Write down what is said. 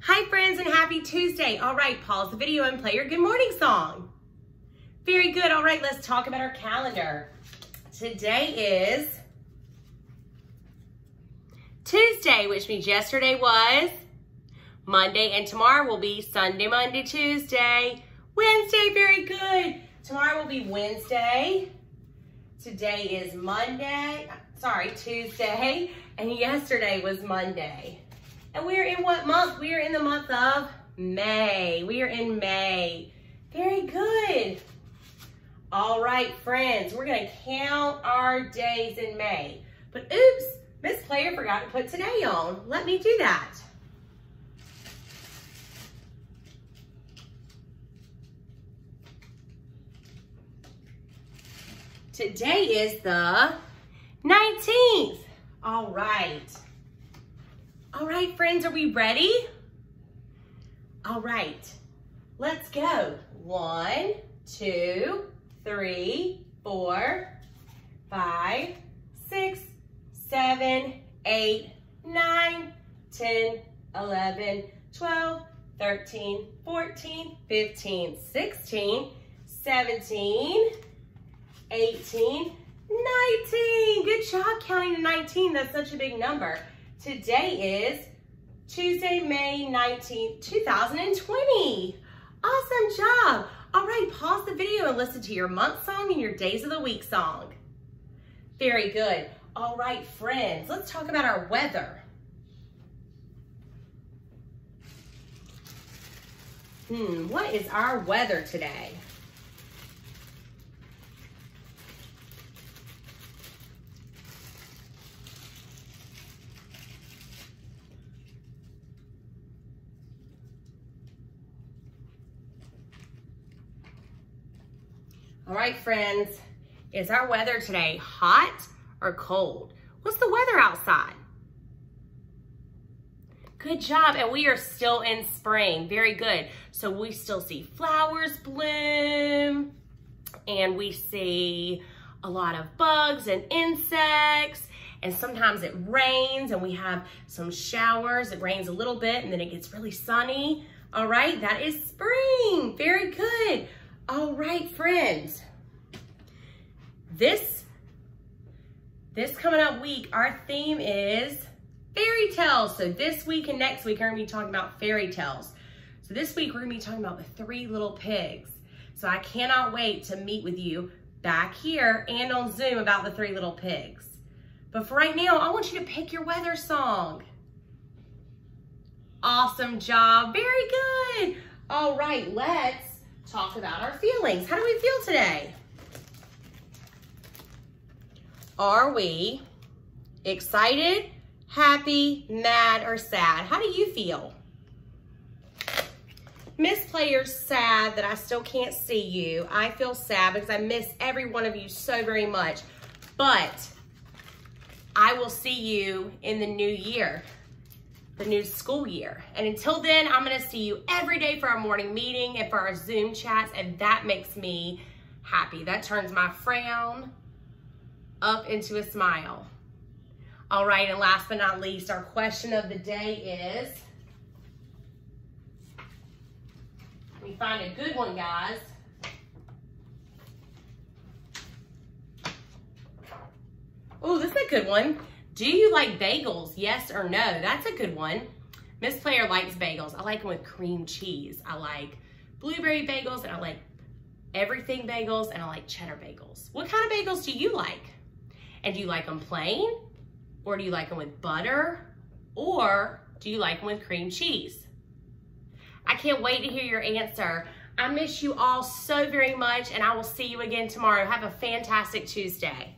Hi friends and happy Tuesday. All right, pause the video and play your good morning song. Very good. All right, let's talk about our calendar. Today is Tuesday, which means yesterday was Monday and tomorrow will be Sunday, Monday, Tuesday, Wednesday. Very good. Tomorrow will be Wednesday. Today is Monday, sorry, Tuesday, and yesterday was Monday. And we're in what month? We are in the month of May. We are in May. Very good. All right, friends, we're gonna count our days in May. But oops, Miss Player forgot to put today on. Let me do that. Today is the 19th. All right. All right, friends, are we ready? All right, let's go. One, two, three, four, five, six, seven, eight, nine, 10, 11, 12, 13, 14, 15, 16, 17, 18, 19. Good job counting to 19. That's such a big number. Today is Tuesday, May 19th, 2020. Awesome job. All right, pause the video and listen to your month song and your days of the week song. Very good. All right, friends, let's talk about our weather. Hmm, what is our weather today? All right, friends, is our weather today hot or cold? What's the weather outside? Good job, and we are still in spring. Very good. So we still see flowers bloom, and we see a lot of bugs and insects, and sometimes it rains, and we have some showers. It rains a little bit, and then it gets really sunny. All right, that is spring. Very good. All right, friends. This, this coming up week, our theme is fairy tales. So this week and next week, we're gonna be talking about fairy tales. So this week, we're gonna be talking about the three little pigs. So I cannot wait to meet with you back here and on Zoom about the three little pigs. But for right now, I want you to pick your weather song. Awesome job, very good. All right, let's talk about our feelings. How do we feel today? Are we excited, happy, mad, or sad? How do you feel? Miss Player's sad that I still can't see you. I feel sad because I miss every one of you so very much. But I will see you in the new year the new school year. And until then, I'm gonna see you every day for our morning meeting and for our Zoom chats, and that makes me happy. That turns my frown up into a smile. All right, and last but not least, our question of the day is, me find a good one, guys. Oh, this is a good one. Do you like bagels? Yes or no? That's a good one. Miss Player likes bagels. I like them with cream cheese. I like blueberry bagels and I like everything bagels and I like cheddar bagels. What kind of bagels do you like? And do you like them plain? Or do you like them with butter? Or do you like them with cream cheese? I can't wait to hear your answer. I miss you all so very much and I will see you again tomorrow. Have a fantastic Tuesday.